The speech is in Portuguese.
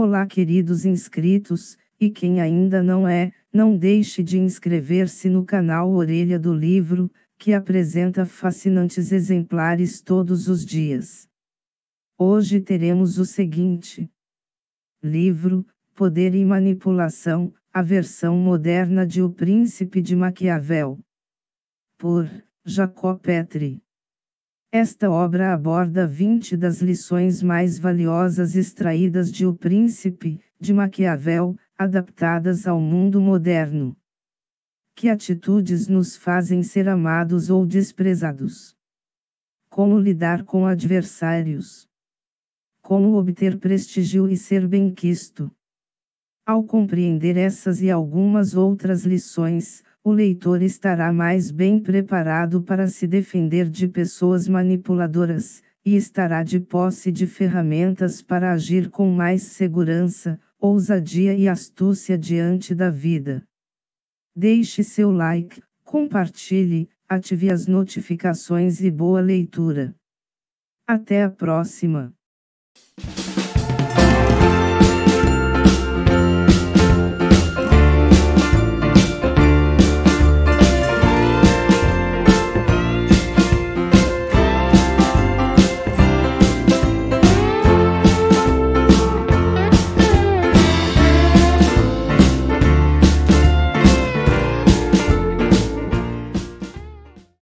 Olá, queridos inscritos, e quem ainda não é, não deixe de inscrever-se no canal Orelha do Livro, que apresenta fascinantes exemplares todos os dias. Hoje teremos o seguinte: Livro, Poder e Manipulação, a versão moderna de O Príncipe de Maquiavel. Por Jacó Petri. Esta obra aborda 20 das lições mais valiosas extraídas de O Príncipe, de Maquiavel, adaptadas ao mundo moderno. Que atitudes nos fazem ser amados ou desprezados? Como lidar com adversários? Como obter prestígio e ser bem-quisto? Ao compreender essas e algumas outras lições, o leitor estará mais bem preparado para se defender de pessoas manipuladoras, e estará de posse de ferramentas para agir com mais segurança, ousadia e astúcia diante da vida. Deixe seu like, compartilhe, ative as notificações e boa leitura. Até a próxima!